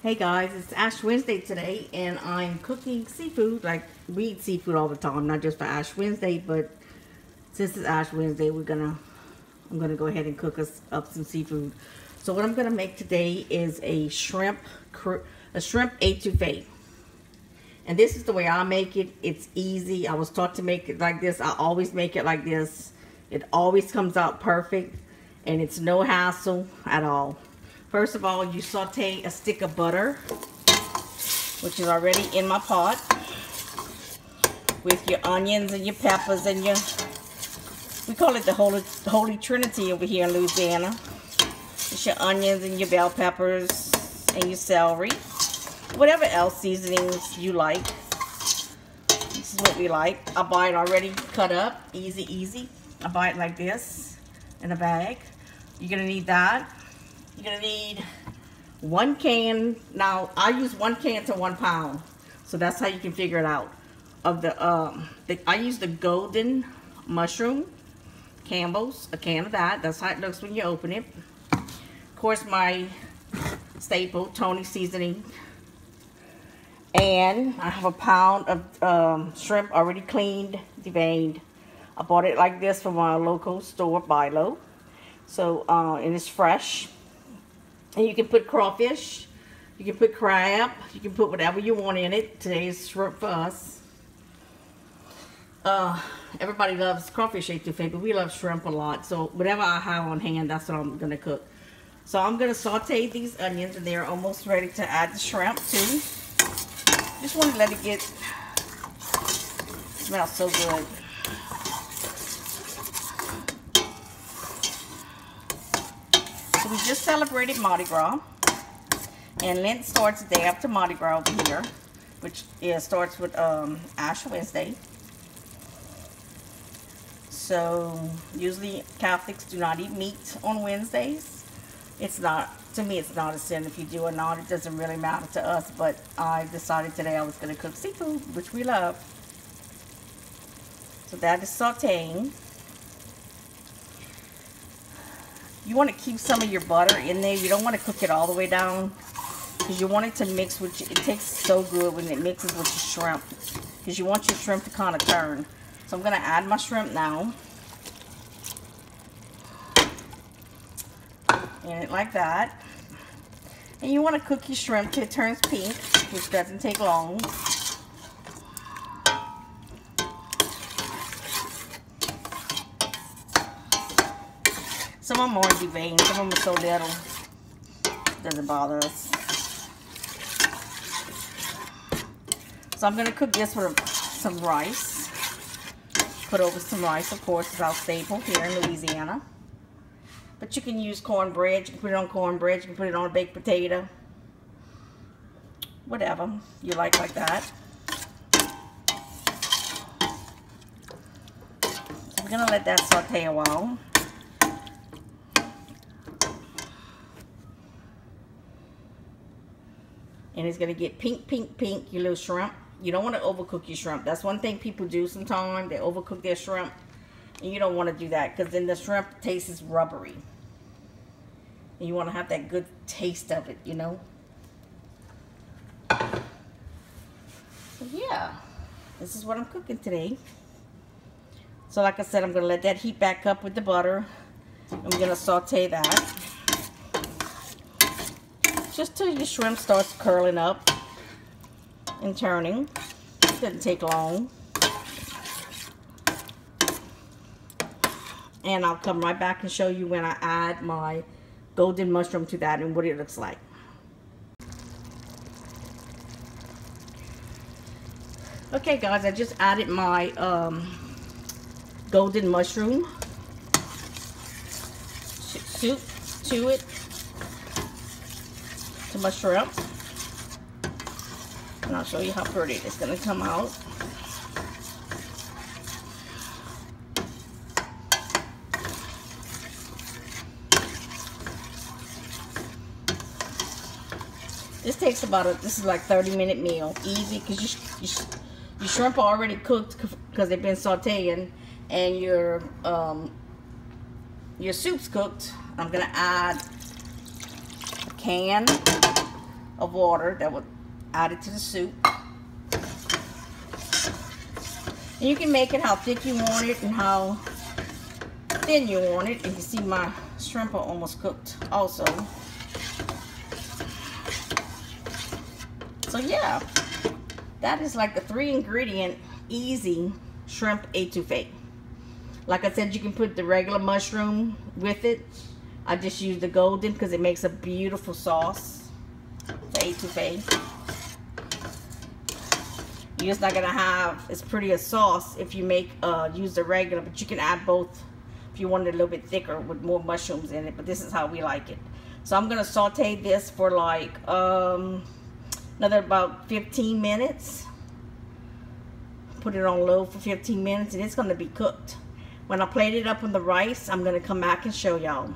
Hey guys, it's Ash Wednesday today and I'm cooking seafood. Like we eat seafood all the time, not just for Ash Wednesday, but since it's Ash Wednesday, we're gonna I'm gonna go ahead and cook us up some seafood. So what I'm gonna make today is a shrimp a shrimp etouffee. And this is the way I make it. It's easy. I was taught to make it like this. I always make it like this. It always comes out perfect and it's no hassle at all. First of all, you saute a stick of butter, which is already in my pot, with your onions and your peppers and your, we call it the Holy, Holy Trinity over here in Louisiana. It's your onions and your bell peppers and your celery. Whatever else seasonings you like. This is what we like. I buy it already cut up. Easy, easy. I buy it like this in a bag. You're to need that. You're gonna need one can. Now I use one can to one pound, so that's how you can figure it out. Of the um, the, I use the golden mushroom, Campbell's, a can of that. That's how it looks when you open it. Of course, my staple Tony seasoning, and I have a pound of um, shrimp already cleaned, deveined. I bought it like this from my local store, Bilo. So, uh, and it's fresh. And you can put crawfish, you can put crab, you can put whatever you want in it. Today's shrimp for us. Uh, everybody loves crawfish etouffee, but we love shrimp a lot. So whatever I have on hand, that's what I'm going to cook. So I'm going to saute these onions, and they're almost ready to add the shrimp too. Just want to let it get, smells so good. We just celebrated Mardi Gras. And Lent starts the day after Mardi Gras over here, which starts with um, Ash Wednesday. So usually Catholics do not eat meat on Wednesdays. It's not, to me, it's not a sin if you do or not. It doesn't really matter to us. But I decided today I was going to cook seafood, which we love. So that is sauteing. You want to keep some of your butter in there. You don't want to cook it all the way down because you want it to mix with, it tastes so good when it mixes with your shrimp because you want your shrimp to kind of turn. So I'm going to add my shrimp now. And it like that. And you want to cook your shrimp till it turns pink, which doesn't take long. Some of them are deveined, some of them are so little. Doesn't bother us. So I'm going to cook this with some rice. Put over some rice, of course, is our staple here in Louisiana. But you can use cornbread. You can put it on cornbread. You can put it on a baked potato. Whatever you like like that. I'm going to let that saute a while. And it's going to get pink, pink, pink, your little shrimp. You don't want to overcook your shrimp. That's one thing people do sometimes. They overcook their shrimp. And you don't want to do that because then the shrimp tastes rubbery. And you want to have that good taste of it, you know. So yeah, this is what I'm cooking today. So like I said, I'm going to let that heat back up with the butter. I'm going to saute that just till your shrimp starts curling up and turning. It doesn't take long. And I'll come right back and show you when I add my golden mushroom to that and what it looks like. Okay guys, I just added my um, golden mushroom soup to it to my shrimp. And I'll show you how pretty it's going to come out. This takes about a, this is like 30 minute meal. Easy because you, you, your shrimp are already cooked because they've been sauteing and your um, your soup's cooked. I'm going to add a can of water that would add it to the soup. And you can make it how thick you want it and how thin you want it. And you see my shrimp are almost cooked also. So yeah, that is like a three ingredient easy shrimp etouffee. Like I said, you can put the regular mushroom with it. I just use the golden because it makes a beautiful sauce for etouffee. You're just not gonna have as pretty a sauce if you make uh, use the regular, but you can add both if you want it a little bit thicker with more mushrooms in it. But this is how we like it. So I'm gonna saute this for like um, another about 15 minutes. Put it on low for 15 minutes, and it's gonna be cooked. When I plate it up on the rice, I'm gonna come back and show y'all.